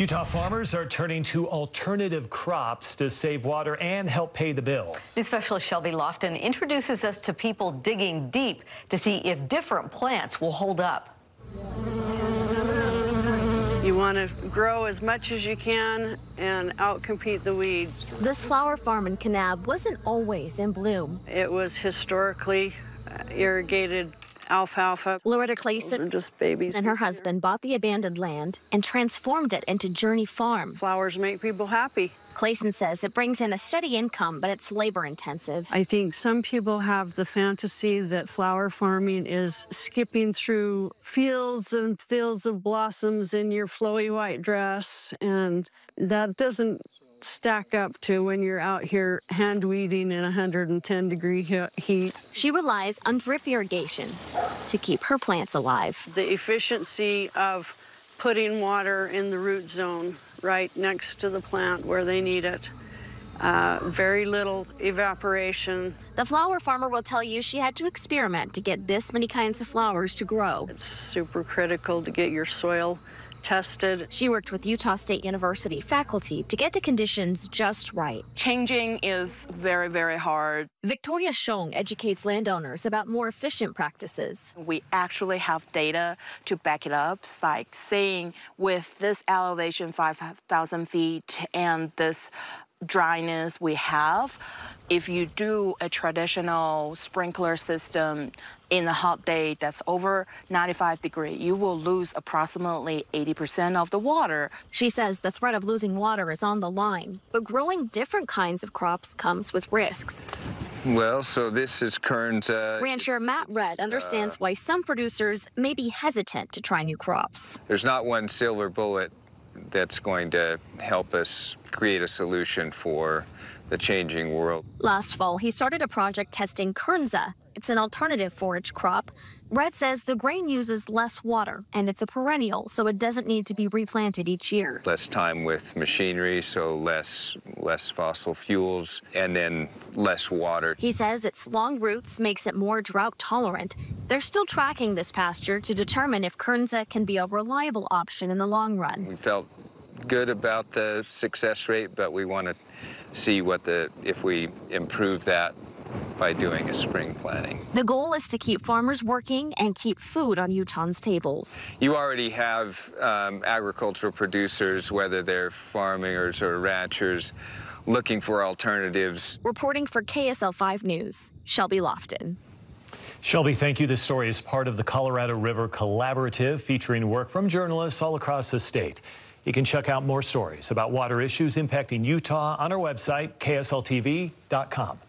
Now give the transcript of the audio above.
Utah farmers are turning to alternative crops to save water and help pay the bills. News specialist Shelby Lofton introduces us to people digging deep to see if different plants will hold up. You want to grow as much as you can and outcompete the weeds. This flower farm in Kanab wasn't always in bloom. It was historically uh, irrigated alfalfa. Loretta Clayson just babies. and her husband bought the abandoned land and transformed it into Journey Farm. Flowers make people happy. Clayson says it brings in a steady income, but it's labor intensive. I think some people have the fantasy that flower farming is skipping through fields and fields of blossoms in your flowy white dress, and that doesn't stack up to when you're out here hand weeding in 110 degree heat. She relies on drip irrigation to keep her plants alive. The efficiency of putting water in the root zone right next to the plant where they need it. Uh, very little evaporation. The flower farmer will tell you she had to experiment to get this many kinds of flowers to grow. It's super critical to get your soil tested. She worked with Utah State University faculty to get the conditions just right. Changing is very, very hard. Victoria Shong educates landowners about more efficient practices. We actually have data to back it up, like saying with this elevation 5,000 feet and this dryness we have, if you do a traditional sprinkler system in a hot day that's over 95 degree, you will lose approximately 80% of the water. She says the threat of losing water is on the line, but growing different kinds of crops comes with risks. Well, so this is current. Uh, Rancher it's, Matt it's, Redd understands uh, why some producers may be hesitant to try new crops. There's not one silver bullet that's going to help us create a solution for the changing world. Last fall, he started a project testing Kernza. It's an alternative forage crop. Redd says the grain uses less water and it's a perennial, so it doesn't need to be replanted each year. Less time with machinery, so less less fossil fuels, and then less water. He says its long roots makes it more drought tolerant. They're still tracking this pasture to determine if Kernza can be a reliable option in the long run. We felt good about the success rate, but we want to see what the if we improve that by doing a spring planting. The goal is to keep farmers working and keep food on Utahns' tables. You already have um, agricultural producers, whether they're farmers or ranchers, looking for alternatives. Reporting for KSL 5 News, Shelby Lofton. Shelby, thank you. This story is part of the Colorado River Collaborative featuring work from journalists all across the state. You can check out more stories about water issues impacting Utah on our website, ksltv.com.